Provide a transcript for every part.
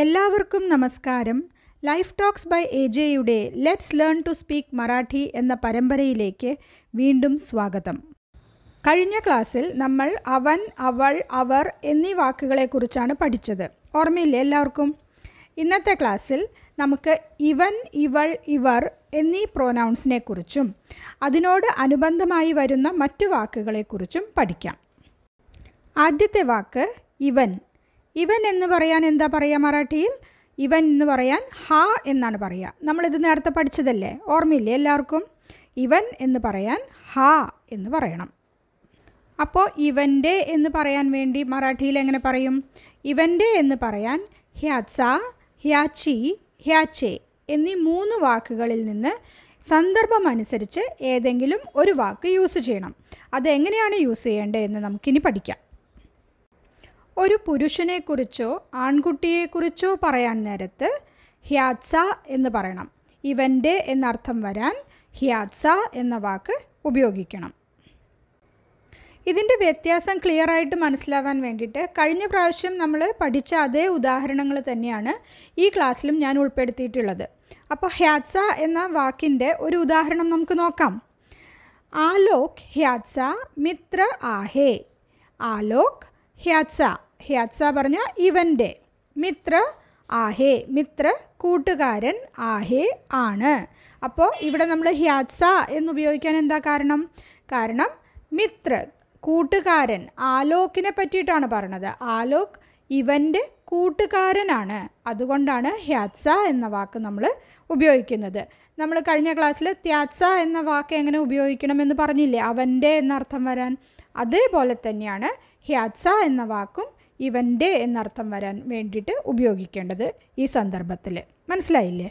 എല്ലാവർക്കും നമസ്കാരം. Life talks by A ജെയുടെ let's learn to speak Marathi എന്ന പരമ്പരയിലേക്ക് വീണ്ടും സ്വാഗതം. കഴിഞ്ഞ ക്ലാസ്സിൽ നമ്മൾ അവൻ അവൾ അവർ എന്നീ വാക്കുകളെക്കുറിച്ചാണ് പഠിച്ചത്. ഓർമ്മയില്ലേ എല്ലാവർക്കും? ഇന്നത്തെ ക്ലാസ്സിൽ നമുക്ക് ഇവൻ ഇവൾ ഇവർ എന്നീ പ്രോനൗൺസിനെ കുറിച്ചും അതിനോട് അനുബന്ധമായി വരുന്ന മറ്റു വാക്കുകളെക്കുറിച്ചും പഠിക്കാം. ആദ്യത്തെ വാക്ക് ഇവൻ. ഇവൻ എന്ന് പറയാൻ എന്താ പറയുക മറാഠിയിൽ? ഇവൻ എന്ന് പറയാൻ ഹാ എന്നാണ് പറയുക നമ്മളിത് നേരത്തെ പഠിച്ചതല്ലേ? ഓർമ്മയില്ലേ എല്ലാവർക്കും? ഇവൻ എന്ന് പറയാൻ ഹാ എന്ന് പറയണം. അപ്പോൾ ഇവന്റെ എന്ന് പറയാൻ വേണ്ടി മറാഠിയിൽ എങ്ങനെ പറയും? ഇവന്റെ എന്ന് പറയാൻ ഹ്യാച്ച ഹ്യാച്ചി ഹ്യാച്ചെ എന്നീ മൂന്ന് വാക്കുകളിൽ നിന്ന് സന്ദർഭം അനുസരിച്ച് ഏതെങ്കിലും ഒരു വാക്ക് യൂസ് ചെയ്യണം. അതെങ്ങനെയാണ് യൂസ് ചെയ്യേണ്ടത് എന്ന് നമുക്കിനി പഠിക്കാം. ഒരു പുരുഷനെക്കുറിച്ചോ ആൺകുട്ടിയെക്കുറിച്ചോ പറയാൻ നേരത്ത് ഹ്യാത്സ എന്ന് പറയണം. ഇവന്റെ എന്നർത്ഥം വരാൻ ഹ്യാത്സ എന്ന വാക്ക് ഉപയോഗിക്കണം. ഇതിന്റെ വ്യത്യാസം ക്ലിയർ ആയിട്ട് മനസ്സിലാവാൻ വേണ്ടിയിട്ട് കഴിഞ്ഞ പ്രാവശ്യം നമ്മൾ പഠിച്ച അതേ ഉദാഹരണങ്ങൾ തന്നെയാണ് ഈ ക്ലാസ്സിലും ഞാൻ ഉൾപ്പെടുത്തിയിട്ടുള്ളത്. അപ്പോൾ ഹ്യാത്സ എന്ന വാക്കിന്റെ ഒരു ഉദാഹരണം നമുക്ക് നോക്കാം. ആലോക് ഹ്യാത്സ മിത്ര ആഹേ. ആലോക് ഹ്യാത്സ. ഹ്യാത്സ പറഞ്ഞ ഇവന്റെ മിത്ര ആഹേ മിത്ര കൂട്ടുകാരൻ ആഹേ ആണ്. അപ്പോൾ ഇവിടെ നമ്മൾ ഹ്യാത്സ എന്ന് ഉപയോഗിക്കാൻ എന്താ കാരണം? കാരണം മിത്ര കൂട്ടുകാരൻ ആലോക്കിനെ പറ്റിയിട്ടാണ് പറഞ്ഞത്. ആലോക് ഇവന്റെ കൂട്ടുകാരനാണ്. അതുകൊണ്ടാണ് ഹ്യാത്സ എന്ന വാക്ക് നമ്മൾ ഉപയോഗിക്കുന്നത്. നമ്മൾ കഴിഞ്ഞ ക്ലാസ്സിൽ ത്യാത്സ എന്ന വാക്ക് എങ്ങനെ ഉപയോഗിക്കണമെന്ന് പറഞ്ഞില്ലേ? അവന്റെ എന്നർത്ഥം വരാൻ. അതേപോലെ തന്നെയാണ് ഹ്യാത്സ എന്ന വാക്കും ഇവന്റെ എന്നർത്ഥം വരാൻ വേണ്ടിയിട്ട് ഉപയോഗിക്കേണ്ടത് ഈ സന്ദർഭത്തിൽ. മനസ്സിലായില്ലേ?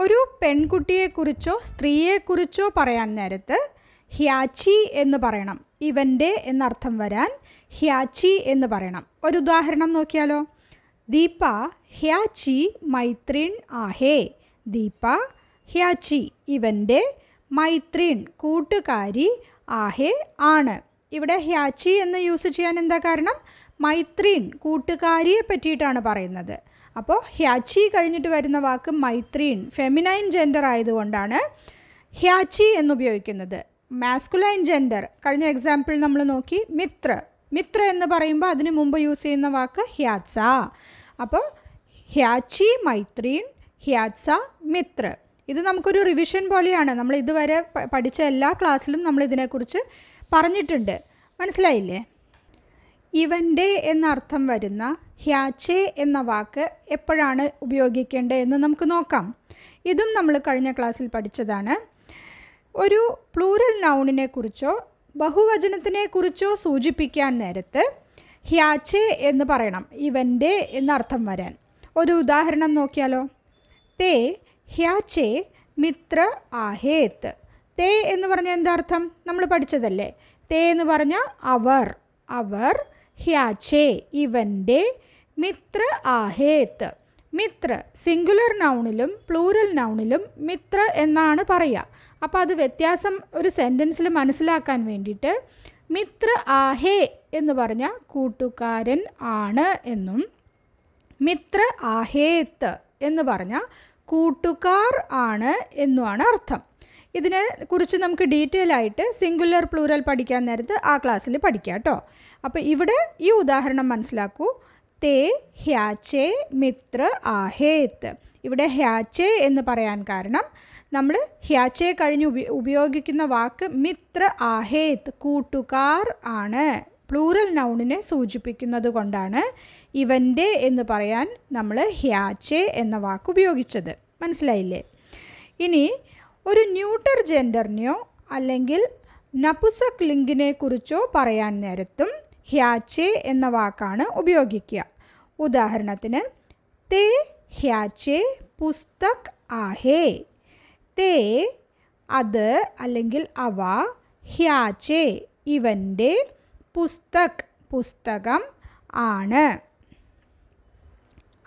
ഒരു പെൺകുട്ടിയെക്കുറിച്ചോ സ്ത്രീയെക്കുറിച്ചോ പറയാൻ നേരത്ത് ഹ്യാച്ചി എന്ന് പറയണം. ഇവന്റെ എന്നർത്ഥം വരാൻ ഹ്യാച്ചി എന്ന് പറയണം. ഒരു ഉദാഹരണം നോക്കിയാലോ. ദീപ ഹ്യാച്ചി മൈത്രീൻ ആഹേ. ദീപ ഹ്യാച്ചി ഇവന്റെ മൈത്രീൻ കൂട്ടുകാരി ആഹേ ആണ്. ഇവിടെ ഹ്യാച്ചി എന്ന് യൂസ് ചെയ്യാൻ എന്താ കാരണം? മൈത്രീൻ കൂട്ടുകാരിയെ പറ്റിയിട്ടാണ് പറയുന്നത്. അപ്പോൾ ഹ്യാച്ചി കഴിഞ്ഞിട്ട് വരുന്ന വാക്ക് മൈത്രീൻ ഫെമിനൈൻ ജെൻഡർ ആയതുകൊണ്ടാണ് ഹ്യാച്ചി എന്നുപയോഗിക്കുന്നത്. മാസ്കുലൈൻ ജെൻഡർ കഴിഞ്ഞ എക്സാമ്പിൾ നമ്മൾ നോക്കി മിത്ര. മിത്ര എന്ന് പറയുമ്പോൾ അതിന് മുമ്പ് യൂസ് ചെയ്യുന്ന വാക്ക് ഹ്യാത്സ. അപ്പോൾ ഹ്യാച്ചി മൈത്രീൻ ഹ്യാത്സ മിത്ര. ഇത് നമുക്കൊരു റിവിഷൻ പോലെയാണ്. നമ്മൾ ഇതുവരെ പഠിച്ച എല്ലാ ക്ലാസ്സിലും നമ്മൾ ഇതിനെക്കുറിച്ച് പറഞ്ഞിട്ടുണ്ട്. മനസ്സിലായില്ലേ? ഇവന്റെ എന്നർത്ഥം വരുന്ന ഹ്യാച്ചെ എന്ന വാക്ക് എപ്പോഴാണ് ഉപയോഗിക്കേണ്ടത് എന്ന് നമുക്ക് നോക്കാം. ഇതും നമ്മൾ കഴിഞ്ഞ ക്ലാസ്സിൽ പഠിച്ചതാണ്. ഒരു പ്ലൂറൽ നൗണിനെ കുറിച്ചോ ബഹുവചനത്തിനെ കുറിച്ചോ സൂചിപ്പിക്കാൻ നേരത്ത് ഹ്യാച്ചെ എന്ന് പറയണം ഇവന്റെ എന്നർത്ഥം വരാൻ. ഒരു ഉദാഹരണം നോക്കിയാലോ. തേ ഹ്യാച്ചെ മിത്ര ആഹേത്ത് തേ എന്ന് പറഞ്ഞാൽ എന്താ അർത്ഥം? നമ്മൾ പഠിച്ചതല്ലേ? തേ എന്ന് പറഞ്ഞാൽ അവർ. അവർ ഹ്യാച്ചേ ഇവന്റെ മിത്ര ആഹേത്ത് മിത്ര സിംഗുലർ നൗണിലും പ്ലൂറൽ നൗണിലും മിത്ര എന്നാണ് പറയുക. അപ്പോൾ അത് വ്യത്യാസം ഒരു സെന്റൻസിൽ മനസ്സിലാക്കാൻ വേണ്ടിയിട്ട് മിത്ര ആഹേ എന്ന് പറഞ്ഞാൽ കൂട്ടുകാരൻ ആണ് എന്നും മിത്ര ആഹേത്ത് എന്ന് പറഞ്ഞാൽ കൂട്ടുകാർ ആണ് എന്നുമാണ് അർത്ഥം. ഇതിനെ കുറിച്ച് നമുക്ക് ഡീറ്റെയിൽ ആയിട്ട് സിംഗുലർ പ്ലൂറൽ പഠിക്കാൻ നേരത്ത് ആ ക്ലാസ്സിൽ പഠിക്കാം കേട്ടോ അപ്പോൾ ഇവിടെ ഈ ഉദാഹരണം മനസ്സിലാക്കൂ. തേ ഹ്യാച്ചേ മിത്ര ആഹേത്ത് ഇവിടെ ഹ്യാച്ചേ എന്ന് പറയാൻ കാരണം നമ്മൾ ഹ്യാച്ചെ കഴിഞ്ഞ് ഉപയോഗിക്കുന്ന വാക്ക് മിത്ര ആഹേത്ത് കൂട്ടുകാർ ആണ്. പ്ലൂറൽ നൗണിനെ സൂചിപ്പിക്കുന്നത് കൊണ്ടാണ് ഇവന്റെ എന്ന് പറയാൻ നമ്മൾ ഹ്യാച്ചെ എന്ന വാക്ക് ഉപയോഗിച്ചത്. മനസ്സിലായില്ലേ? ഇനി ഒരു ന്യൂട്ടർ ജെൻഡറിനെയോ അല്ലെങ്കിൽ നപുസക് ലിംഗിനെ കുറിച്ചോ പറയാൻ നേരത്തും ഹ്യാച്ചെ എന്ന വാക്കാണ് ഉപയോഗിക്കുക. ഉദാഹരണത്തിന് തേ ഹ്യാച്ചെ പുസ്തക് ആഹേ. തേ അത് അല്ലെങ്കിൽ അവ ഹ്യാച്ചെ ഇവന്റെ പുസ്തക് പുസ്തകം ആണ്.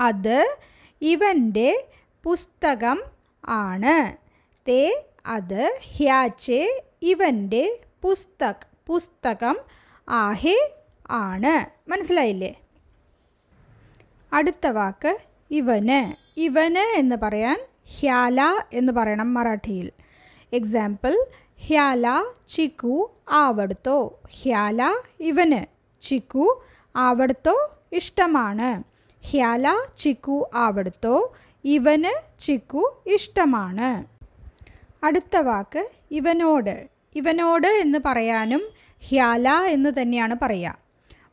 അത് ഇവന്റെ പുസ്തകം ആണ്. തേ അത് ഹ്യാച്ചെ ഇവന്റെ പുസ്തക് പുസ്തകം ആഹേ ആണ്. മനസ്സിലായില്ലേ? അടുത്ത വാക്ക് ഇവന്. ഇവന് എന്ന് പറയാൻ ഹ്യാല എന്ന് പറയണം മറാഠിയിൽ. എക്സാമ്പിൾ ഹ്യാല ചിക്കു ആവടുത്തോ. ഹ്യാല ഇവന് ചിക്കു ആവടുത്തോ ഇഷ്ടമാണ്. ഹ്യാല ചിക്കു ആവടുത്തോ ഇവന് ചിക്കു ഇഷ്ടമാണ്. അടുത്ത വാക്ക് ഇവനോട്. ഇവനോട് എന്ന് പറയാനും ഹ്യാല എന്ന് തന്നെയാണ് പറയുക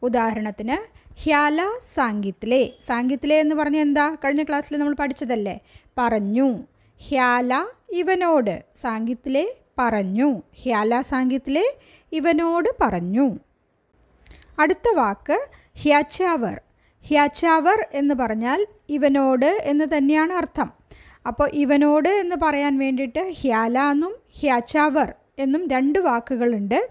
ഉദാഹരണത്തിന് ഹ്യാല സാങ്കിത്ലേ. സാങ്കിത്തിലെ എന്ന് പറഞ്ഞാൽ എന്താ? കഴിഞ്ഞ ക്ലാസ്സിൽ നമ്മൾ പഠിച്ചതല്ലേ? പറഞ്ഞു. ഹ്യാല ഇവനോട്. സാങ്കിത്തിലെ പറഞ്ഞു. ഹ്യാല സാങ്കിത്തിലെ ഇവനോട് പറഞ്ഞു. അടുത്ത വാക്ക് ഹ്യാച്ചാവർ. ഹ്യാച്ചാവർ എന്ന് പറഞ്ഞാൽ ഇവനോട് എന്ന് തന്നെയാണ് അർത്ഥം. അപ്പോൾ ഇവനോട് എന്ന് പറയാൻ വേണ്ടിയിട്ട് ഹ്യാല എന്നും ഹ്യാച്ചാവർ എന്നും രണ്ട് വാക്കുകളുണ്ട്.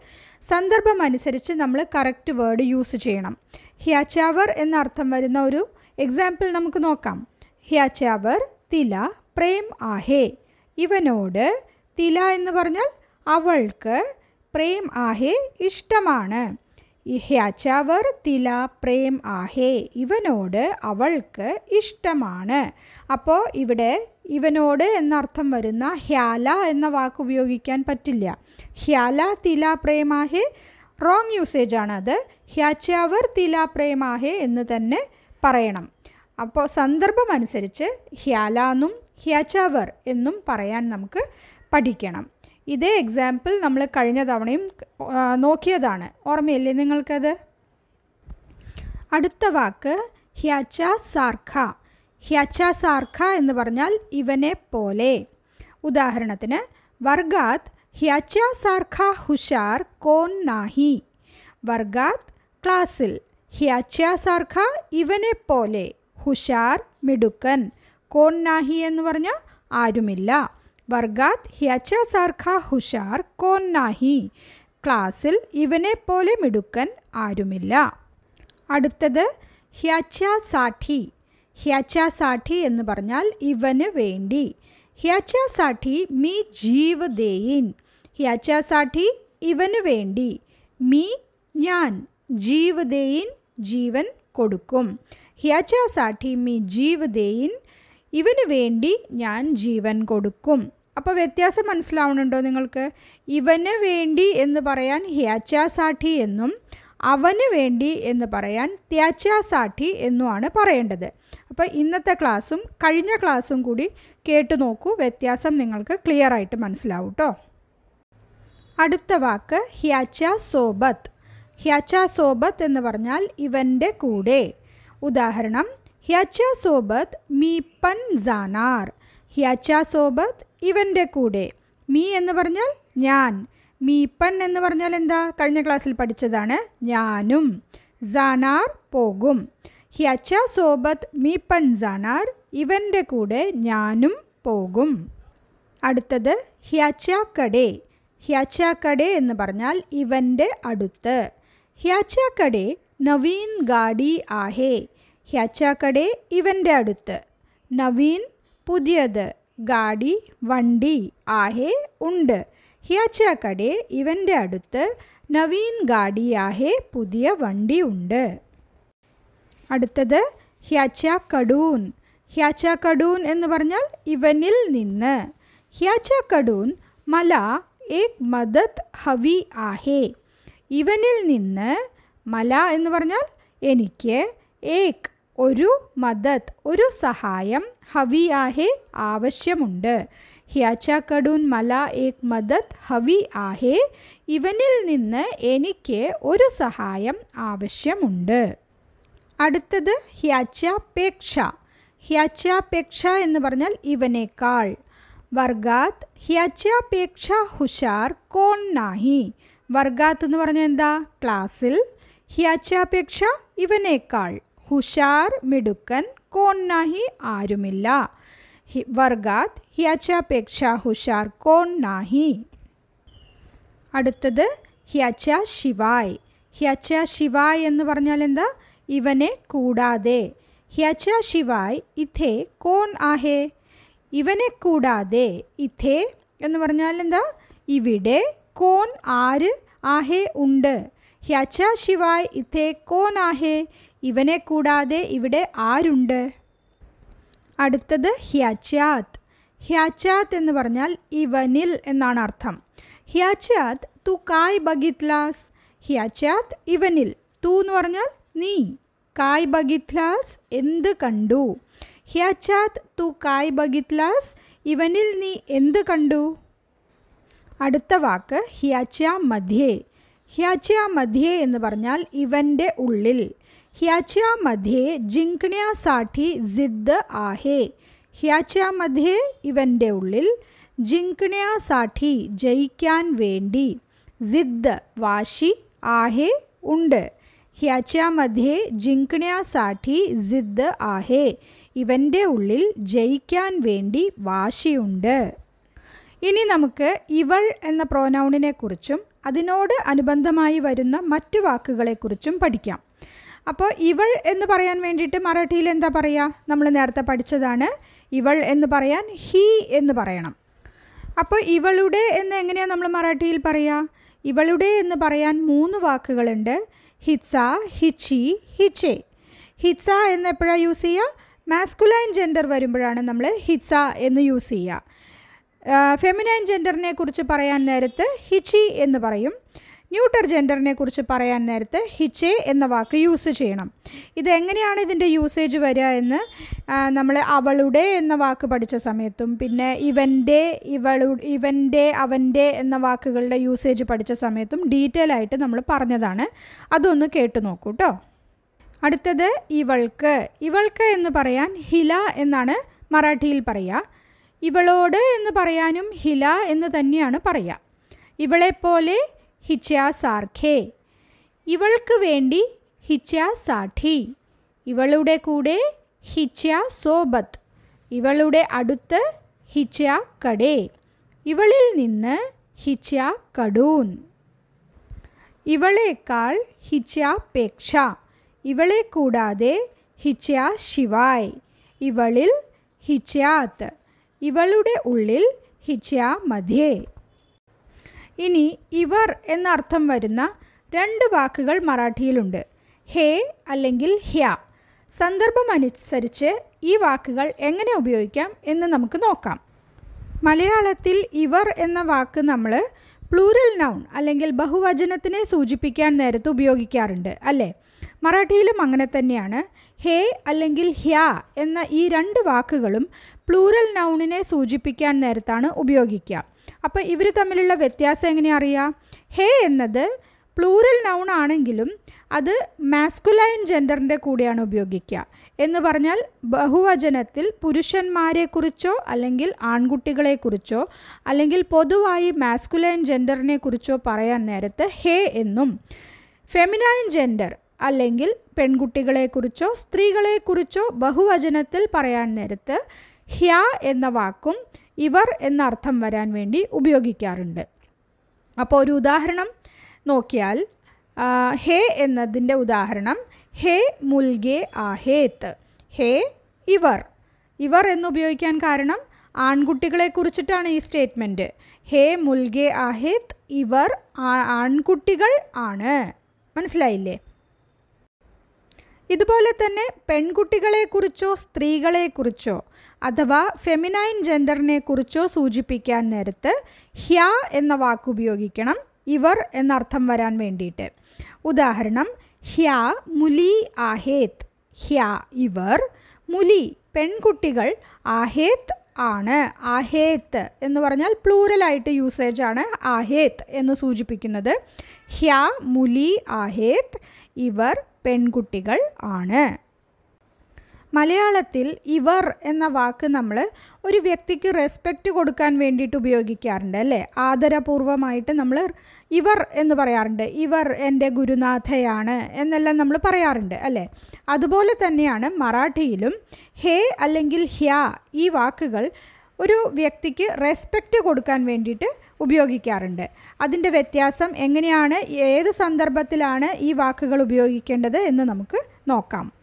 സന്ദർഭം അനുസരിച്ച് നമ്മൾ കറക്റ്റ് വേർഡ് യൂസ് ചെയ്യണം. ഹ്യാച്ചാവർ എന്ന അർത്ഥം വരുന്ന ഒരു എക്സാമ്പിൾ നമുക്ക് നോക്കാം. ഹ്യാച്ചാവർ തില പ്രേം ആഹേ. ഇവനോട് തില എന്ന് പറഞ്ഞാൽ അവൾക്ക് പ്രേം ആഹേ ഇഷ്ടമാണ്. ഹ്യാച്ചാവർ തില പ്രേം ആഹേ ഇവനോട് അവൾക്ക് ഇഷ്ടമാണ്. അപ്പോൾ ഇവിടെ ഇവനോട് എന്നർത്ഥം വരുന്ന ഹ്യാല എന്ന വാക്ക് ഉപയോഗിക്കാൻ പറ്റില്ല. ഹ്യാല തില പ്രേമാഹേ റോങ് യൂസേജ് ആണ് അത് ഹ്യാച്ചാവർ തില പ്രേമാഹേ എന്ന് തന്നെ പറയണം. അപ്പോൾ സന്ദർഭമനുസരിച്ച് ഹ്യാല എന്നും ഹ്യാച്ചാവർ എന്നും പറയാൻ നമുക്ക് പഠിക്കണം. ഇതേ എക്സാമ്പിൾ നമ്മൾ കഴിഞ്ഞ തവണയും നോക്കിയതാണ്. ഓർമ്മയില്ലേ നിങ്ങൾക്കത്? അടുത്ത വാക്ക് ഹ്യാച്ച സാർഖ. ഹ്യാച്ച സാർഖ എന്ന് പറഞ്ഞാൽ ഇവനെ പോലെ. ഉദാഹരണത്തിന് വർഗാത് ഹ്യാച്ച സാർഖ ഹുഷാർ കോൺ നാഹി. വർഗാത് ക്ലാസ്സിൽ ഹ്യാച്ച സാർഖ ഇവനെ പോലെ. ഹുഷാർ മിടുക്കൻ. കോൺ നാഹി എന്ന് പറഞ്ഞാൽ ആരുമില്ല. വർഗാത് ഹ്യച്ച സാർഖ ഹുഷാർ കോൺ നാഹി. ക്ലാസ്സിൽ ഇവനെ പോലെ മിടുക്കൻ ആരുമില്ല. അടുത്തത് ഹ്യാച്ച സാഠി ഹ്യാച്ച സാഠി എന്ന് പറഞ്ഞാൽ ഇവന് വേണ്ടി. ഹ്യാച്ച സാഠി മീ ജീവ് ദേയിൻ. ഹ്യാച്ച സാഠി ഇവന് വേണ്ടി. മീ ഞാൻ. ജീവ് ദേയിൻ ജീവൻ കൊടുക്കും. ഹ്യാച്ച സാഠി മീ ജീവ് ദേയിൻ. ഇവന് വേണ്ടി ഞാൻ ജീവൻ കൊടുക്കും. അപ്പോൾ വ്യത്യാസം മനസ്സിലാവുന്നുണ്ടോ നിങ്ങൾക്ക്? ഇവന് വേണ്ടി എന്ന് പറയാൻ ഹ്യാച്ചാസാഠി എന്നും അവന് വേണ്ടി എന്ന് പറയാൻ ത്യാച്ചാസാഠി എന്നുമാണ് പറയേണ്ടത്. അപ്പോൾ ഇന്നത്തെ ക്ലാസ്സും കഴിഞ്ഞ ക്ലാസ്സും കൂടി കേട്ടു നോക്കൂ. വ്യത്യാസം നിങ്ങൾക്ക് ക്ലിയർ ആയിട്ട് മനസ്സിലാവും കേട്ടോ അടുത്ത വാക്ക് ഹ്യാച്ച സോബത്ത് ഹ്യാച്ച സോബത്ത് എന്ന് പറഞ്ഞാൽ ഇവന്റെ കൂടെ. ഉദാഹരണം ഹ്യാച്ച സോബത്ത് മീപ്പൻ പൻ ജാനാർ ഹ്യാച്ച സോബത്ത് ഇവന്റെ കൂടെ. മീ എന്ന് പറഞ്ഞാൽ ഞാൻ. മീപ്പൻ എന്ന് പറഞ്ഞാൽ എന്താ? കഴിഞ്ഞ ക്ലാസ്സിൽ പഠിച്ചതാണ് ഞാനും. സാനാർ പോകും. ഹ്യാച്ച സോബത്ത് മീപ്പൻ ജാനാർ ഇവന്റെ കൂടെ ഞാനും പോകും. അടുത്തത് ഹ്യാച്ച കടേ ഹ്യാച്ച കടേ എന്ന് പറഞ്ഞാൽ ഇവന്റെ അടുത്ത്. ഹ്യാച്ച കടേ നവീൻ ഗാഡി ആഹേ. ഹ്യാച്ച കടേ ഇവന്റെ അടുത്ത്. നവീൻ പുതിയത്. ഗാഡി വണ്ടി ആഹേ ഉണ്ട്. ഹ്യാച്ച ഇവന്റെ അടുത്ത് നവീൻ ഗാഡി ആഹേ പുതിയ വണ്ടി ഉണ്ട്. അടുത്തത് ഹ്യാച്ച കടൂൻ ഹ്യാച്ച കടൂൻ എന്ന് പറഞ്ഞാൽ ഇവനിൽ നിന്ന്. ഹ്യാച്ച കടൂൻ മല ഏക് മദത് ഹവി ആഹേ. ഇവനിൽ നിന്ന് മല എന്ന് പറഞ്ഞാൽ എനിക്ക് ഏക് ഒരു മദത് ഒരു സഹായം ഹവി आहे ആവശ്യമുണ്ട്. ഹ്യാച്ച കടൂൻ മല ഏക് മദത് ഹവി ആഹേ. ഇവനിൽ നിന്ന് എനിക്ക് ഒരു സഹായം ആവശ്യമുണ്ട്. അടുത്തത് ഹ്യാച്ചാപേക്ഷ ഹ്യാച്ചാപേക്ഷ എന്ന് പറഞ്ഞാൽ ഇവനേക്കാൾ. വർഗാത്ത് ഹ്യാച്ചാപേക്ഷ ഹുഷാർ കോൺ നാഹി. വർഗാത്ത് എന്ന് പറഞ്ഞാൽ എന്താ? ക്ലാസ്സിൽ. ഹ്യാച്ചാപേക്ഷ ഇവനേക്കാൾ. ഹുഷാർ മിടുക്കൻ കോൺ नाही ആരുമില്ല. हि വർഗാത് ഹ്യാച്ചാപേക്ഷ ഹുഷാർ കോൺ നാഹി അടുത്തത് ഹ്യാച്ച ശിവായ്. ഹ്യാച്ച ശിവായ് എന്ന് പറഞ്ഞാൽ എന്താ? ഇവനെ കൂടാതെ. ഹ്യാച്ച ശിവായ് ഇഥേ കോൺ ആഹേ. ഇവനെ കൂടാതെ ഇഥേ എന്ന് പറഞ്ഞാൽ എന്താ? ഇവിടെ കോൺ ആര് ആഹേ ഉണ്ട്. ഹ്യാച്ച ശിവായ് ഇഥേ കോൺ ആഹേ. ഇവനെ കൂടാതെ ഇവിടെ ആരുണ്ട്? അടുത്തത് ഹ്യാച്ചാത്ത് ഹ്യാച്ചാത്ത് എന്ന് പറഞ്ഞാൽ ഇവനിൽ എന്നാണ് അർത്ഥം. ഹ്യാച്ചാത്ത് തു കായ് ബഗിത്ലാസ്. ഹ്യാച്ചാത്ത് ഇവനിൽ തു എന്ന് പറഞ്ഞാൽ നീ. കായ് ബഗിത്ലാസ് എന്ത് കണ്ടു? ഹ്യാച്ചാത്ത് തു കായ് ബഗിത്ലാസ്. ഇവനിൽ നീ എന്ത് കണ്ടു? അടുത്ത വാക്ക് ഹ്യാച്ച മധ്യേ ഹ്യാച്ച മധ്യേ എന്ന് പറഞ്ഞാൽ ഇവന്റെ ഉള്ളിൽ. ഹ്യാച്ച जिंकण्यासाठी जिद्द आहे മധ്യേ ഇവന്റെ ഉള്ളിൽ ജിങ്ക്ണ്യാസാഠി ജയിക്കാൻ വേണ്ടി ജിദ്ദ് വാശി ആഹേ ഉണ്ട്. ഹ്യാച്ചാമധ്യേ മധ്യേ ജിദ്ദ് ആഹേ. ഇവന്റെ ഉള്ളിൽ ജയിക്കാൻ വേണ്ടി വാശിയുണ്ട് ഇനി നമുക്ക് ഇവൾ എന്ന പ്രോനൗണിനെക്കുറിച്ചും അതിനോട് അനുബന്ധമായി വരുന്ന മറ്റു വാക്കുകളെക്കുറിച്ചും പഠിക്കാം. അപ്പോൾ ഇവൾ എന്ന് പറയാൻ വേണ്ടിയിട്ട് മറാഠിയിൽ എന്താ പറയുക നമ്മൾ നേരത്തെ പഠിച്ചതാണ്. ഇവൾ എന്ന് പറയാൻ ഹി എന്ന് പറയണം. അപ്പോൾ ഇവളുടെ എന്ന് എങ്ങനെയാണ് നമ്മൾ മറാഠിയിൽ പറയുക ഇവളുടെ എന്ന് പറയാൻ മൂന്ന് വാക്കുകളുണ്ട്. ഹിച്ച ഹിച്ചി ഹിച്ചെ. ഹിച്ച എന്ന് എപ്പോഴാണ് യൂസ് ചെയ്യുക മാസ്കുലൈൻ ജെൻഡർ വരുമ്പോഴാണ് നമ്മൾ ഹിച്ച എന്ന് യൂസ് ചെയ്യുക ഫെമിനൈൻ ജെൻഡറിനെ കുറിച്ച് പറയാൻ നേരത്ത് ഹിച്ചി എന്ന് പറയും. ന്യൂട്ടർ ജെൻഡറിനെ കുറിച്ച് പറയാൻ നേരത്ത് ഹിച്ചേ എന്ന വാക്ക് യൂസ് ചെയ്യണം. ഇത് എങ്ങനെയാണ് ഇതിന്റെ യൂസേജ് വരിക എന്ന് നമ്മൾ അവളുടെ എന്ന വാക്ക് പഠിച്ച സമയത്തും പിന്നെ ഇവന്റെ ഇവളു ഇവന്റെ അവന്റെ എന്ന വാക്കുകളുടെ യൂസേജ് പഠിച്ച സമയത്തും ഡീറ്റെയിൽ ആയിട്ട് നമ്മൾ പറഞ്ഞതാണ്. അതൊന്ന് കേട്ടു നോക്കൂ കേട്ടോ അടുത്തത് ഇവൾക്ക്. ഇവൾക്ക് എന്ന് പറയാൻ ഹില എന്നാണ് മറാഠിയിൽ പറയുക ഇവളോട് എന്ന് പറയാനും ഹില എന്ന് തന്നെയാണ് പറയുക ഇവളെപ്പോലെ ഹിച്യ സാർഖേ ഇവൾക്ക് വേണ്ടി ഹിച്ചാസാഠി സാഠി ഇവളുടെ കൂടെ ഹിച്ചാ സോബത്ത് ഇവളുടെ അടുത്ത് ഹിച്ചാ കടേ ഇവളിൽ നിന്ന് ഹിച്ചാ കടൂൻ ഇവളേക്കാൾ ഹിച്യാപേക്ഷ. ഇവളെ കൂടാതെ ഹിച്ചാ ശിവായ് ഇവളിൽ ഹിച്ചാത്ത് ഇവളുടെ ഉള്ളിൽ ഹിച്ചാ മധ്യേ ഇനി ഇവർ എന്നർത്ഥം വരുന്ന രണ്ട് വാക്കുകൾ മറാഠിയിലുണ്ട്. ഹേ അല്ലെങ്കിൽ ഹ്യ. സന്ദർഭം അനുസരിച്ച് ഈ വാക്കുകൾ എങ്ങനെ ഉപയോഗിക്കാം എന്ന് നമുക്ക് നോക്കാം. മലയാളത്തിൽ ഇവർ എന്ന വാക്ക് നമ്മൾ പ്ലൂരൽ നൗൺ അല്ലെങ്കിൽ ബഹുവചനത്തിനെ സൂചിപ്പിക്കാൻ നേരത്ത് ഉപയോഗിക്കാറുണ്ട് അല്ലേ? മറാഠിയിലും അങ്ങനെ തന്നെയാണ്. ഹേ അല്ലെങ്കിൽ ഹ്യ എന്ന ഈ രണ്ട് വാക്കുകളും പ്ലൂരൽ നൗണിനെ സൂചിപ്പിക്കാൻ നേരത്താണ് ഉപയോഗിക്കുക. അപ്പോൾ ഇവർ തമ്മിലുള്ള വ്യത്യാസം എങ്ങനെ അറിയാം? ഹേ എന്നത് പ്ലൂറൽ നൗൺ ആണെങ്കിലും അത് മാസ്കുലൈൻ ജെൻഡറിന്റെ കൂടെയാണ് ഉപയോഗിക്കുക. എന്ന് പറഞ്ഞാൽ ബഹുവചനത്തിൽ പുരുഷന്മാരെക്കുറിച്ചോ അല്ലെങ്കിൽ ആൺകുട്ടികളെക്കുറിച്ചോ അല്ലെങ്കിൽ പൊതുവായി മാസ്കുലൈൻ ജെൻഡറിനെ കുറിച്ചോ പറയാൻ നേരത്ത് ഹേ എന്നും ഫെമിനൈൻ ജെൻഡർ അല്ലെങ്കിൽ പെൺകുട്ടികളെക്കുറിച്ചോ സ്ത്രീകളെക്കുറിച്ചോ ബഹുവചനത്തിൽ പറയാൻ നേരത്ത് ഹ്യ എന്ന വാക്കും ഇവർ എന്നർത്ഥം വരാൻ വേണ്ടി ഉപയോഗിക്കാറുണ്ട്. അപ്പോൾ ഒരു ഉദാഹരണം നോക്കിയാൽ ഹേ എന്നതിന്റെ ഉദാഹരണം ഹേ മുൽഗെ ആഹേത്ത് ഹേ ഇവർ. ഇവർ എന്നുപയോഗിക്കാൻ കാരണം ആൺകുട്ടികളെ കുറിച്ചിട്ടാണ് ഈ സ്റ്റേറ്റ്മെന്റ്. ഹേ മുൽഗെ ആഹേത്ത് ഇവർ ആൺകുട്ടികൾ ആണ്. മനസ്സിലായില്ലേ? ഇതുപോലെ തന്നെ പെൺകുട്ടികളെക്കുറിച്ചോ സ്ത്രീകളെക്കുറിച്ചോ അഥവാ ഫെമിനൈൻ ജെൻഡറിനെ കുറിച്ചോ സൂചിപ്പിക്കാൻ നേരത്ത് ഹ്യ എന്ന വാക്ക് ഉപയോഗിക്കണം ഇവർ എന്നർത്ഥം വരാൻ വേണ്ടിയിട്ട്. ഉദാഹരണം ഹ്യ മുലി ആഹേത്. ഹ്യ ഇവർ മുലി പെൺകുട്ടികൾ ആഹേത് ആണ്. ആഹേത്ത് എന്ന് പറഞ്ഞാൽ പ്ലൂറലായിട്ട് യൂസേജ് ആണ് ആഹേത്ത് എന്ന് സൂചിപ്പിക്കുന്നത്. ഹ്യ മുലി ആഹേത് ഇവർ പെൺകുട്ടികൾ ആണ്. മലയാളത്തിൽ ഇവർ എന്ന വാക്ക് നമ്മൾ ഒരു വ്യക്തിക്ക് റെസ്പെക്റ്റ് കൊടുക്കാൻ വേണ്ടിയിട്ട് ഉപയോഗിക്കാറുണ്ട് അല്ലേ? ആദരപൂർവമായിട്ട് നമ്മൾ ഇവർ എന്ന് പറയാറുണ്ട്. ഇവർ എന്റെ ഗുരുനാഥയാണ് എന്നെല്ലാം നമ്മൾ പറയാറുണ്ട് അല്ലേ? അതുപോലെ തന്നെയാണ് മറാഠിയിലും ഹേ അല്ലെങ്കിൽ ഹ്യാ ഈ വാക്കുകൾ ഒരു വ്യക്തിക്ക് റെസ്പെക്റ്റ് കൊടുക്കാൻ വേണ്ടിയിട്ട് ഉപയോഗിക്കാറുണ്ട്. അതിന്റെ വ്യത്യാസം എങ്ങനെയാണ് ഏത് സന്ദർഭത്തിലാണ് ഈ വാക്കുകൾ ഉപയോഗിക്കേണ്ടത് എന്ന് നമുക്ക് നോക്കാം.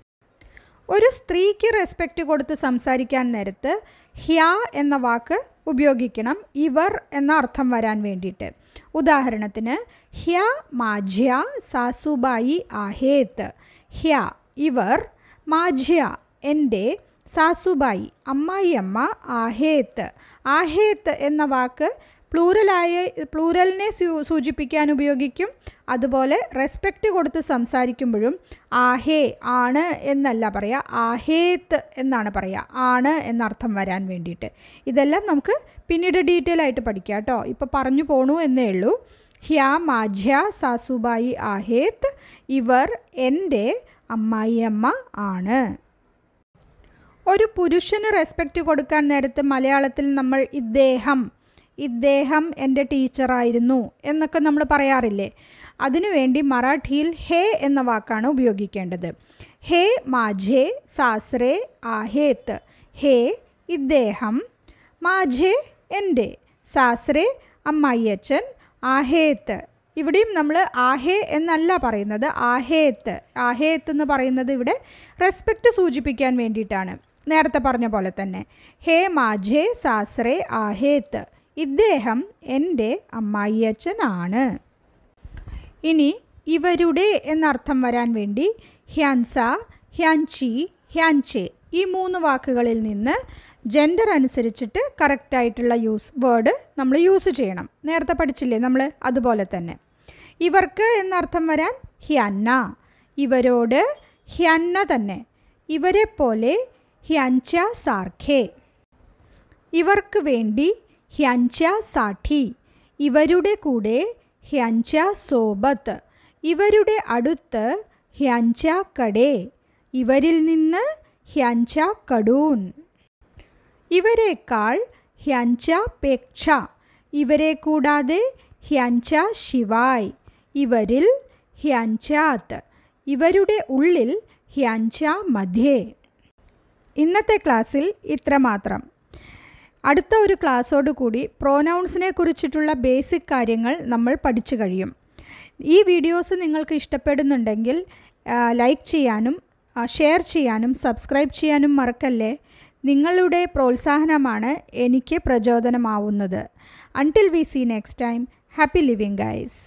ഒരു സ്ത്രീക്ക് റെസ്പെക്റ്റ് കൊടുത്ത് സംസാരിക്കാൻ നേരത്ത് ഹ്യ എന്ന വാക്ക് ഉപയോഗിക്കണം ഇവർ എന്ന അർത്ഥം വരാൻ വേണ്ടിയിട്ട്. ഉദാഹരണത്തിന് ഹ്യ മാജ്യ സാസുബായി ആഹേത്ത് ഹ്യ ഇവർ മാജ്യ എന്റെ സാസുബായി അമ്മായിയമ്മ ആഹേത്ത് ആഹേത്ത് എന്ന വാക്ക് പ്ലൂറലായ പ്ലൂറലിനെ സൂ- സൂചിപ്പിക്കാൻ ഉപയോഗിക്കും. അതുപോലെ റെസ്പെക്റ്റ് കൊടുത്ത് സംസാരിക്കുമ്പോഴും ആഹേ ആണ് എന്നല്ല പറയുക ആഹേത്ത് എന്നാണ് പറയുക ആണ് എന്നർത്ഥം വരാൻ വേണ്ടിയിട്ട്. ഇതെല്ലാം നമുക്ക് പിന്നീട് ഡീറ്റെയിൽ ആയിട്ട് പഠിക്കാം കേട്ടോ. ഇപ്പോൾ പറഞ്ഞു പോണു എന്നേ ഉള്ളൂ. ഹ്യാ മാജ്യ സാസുബായി ആഹേത്ത് ഇവർ എന്റെ അമ്മായിയമ്മ ആണ്. ഒരു പുരുഷന് റെസ്പെക്റ്റ് കൊടുക്കാൻ നേരത്ത് മലയാളത്തിൽ നമ്മൾ ഇദ്ദേഹം ഇദ്ദേഹം എന്റെ ടീച്ചറായിരുന്നു എന്നൊക്കെ നമ്മൾ പറയാറില്ലേ? അതിനുവേണ്ടി മറാഠിയിൽ ഹേ എന്ന വാക്കാണ് ഉപയോഗിക്കേണ്ടത്. ഹേ മാഝേ സാസ്രേ ആഹേത്ത് ഹേ ഇദ്ദേഹം മാഝേ എന്റെ സാസ്രേ അമ്മായിയച്ഛൻ ആഹേത്ത് ഇവിടെയും നമ്മൾ ആഹേ എന്നല്ല പറയുന്നത് ആഹേത്ത് ആഹേത്ത് എന്ന് പറയുന്നത് ഇവിടെ റെസ്പെക്റ്റ് സൂചിപ്പിക്കാൻ വേണ്ടിയിട്ടാണ്. നേരത്തെ പറഞ്ഞ പോലെ തന്നെ ഹേ മാഝേ സാസ്രേ ആഹേത്ത് ഇദ്ദേഹം എന്റെ അമ്മായിയച്ഛനാണ്. ഇനി ഇവരുടെ എന്നർത്ഥം വരാൻ വേണ്ടി ഹ്യാൻസ ഹ്യാൻചി ഹ്യാൻചെ ഈ മൂന്ന് വാക്കുകളിൽ നിന്ന് ജെൻഡർ അനുസരിച്ചിട്ട് കറക്റ്റായിട്ടുള്ള യൂസ് വേർഡ് നമ്മൾ യൂസ് ചെയ്യണം. നേരത്തെ പഠിച്ചില്ലേ നമ്മൾ? അതുപോലെ തന്നെ. ഇവർക്ക് എന്നർത്ഥം വരാൻ ഹ്യന്ന. ഇവരോട് ഹ്യന്ന തന്നെ. ഇവരെ പോലെ ഹ്യൻച സാർഖേ. ഇവർക്ക് വേണ്ടി സാഠി ഇവരുടെ കൂടെ ഹ്യൻച സോബത്ത് ഇവരുടെ അടുത്ത് കടേ ഇവരിൽ നിന്ന് കടൂൻ ഇവരെക്കാൾ ഹ്യൻച പേക്ഷ ഇവരെ കൂടാതെ ഹ്യൻച ശിവായ് ഇവരിൽ ഹ്യൻചാത്ത് ഇവരുടെ ഉള്ളിൽ ഹ്യൻച മധ്യേ ഇന്നത്തെ ക്ലാസ്സിൽ ഇത്രമാത്രം. അടുത്ത ഒരു ക്ലാസ്സോട് കൂടി പ്രോനൗൺസിനെ കുറിച്ചിട്ടുള്ള ബേസിക് കാര്യങ്ങൾ നമ്മൾ പഠിച്ചു കഴിയും. ഈ വീഡിയോസ് നിങ്ങൾക്ക് ഇഷ്ടപ്പെടുന്നുണ്ടെങ്കിൽ ലൈക്ക് ചെയ്യാനും ഷെയർ ചെയ്യാനും സബ്സ്ക്രൈബ് ചെയ്യാനും മറക്കല്ലേ? നിങ്ങളുടെ പ്രോത്സാഹനമാണ് എനിക്ക് പ്രചോദനമാവുന്നത്. Until we see next time happy living guys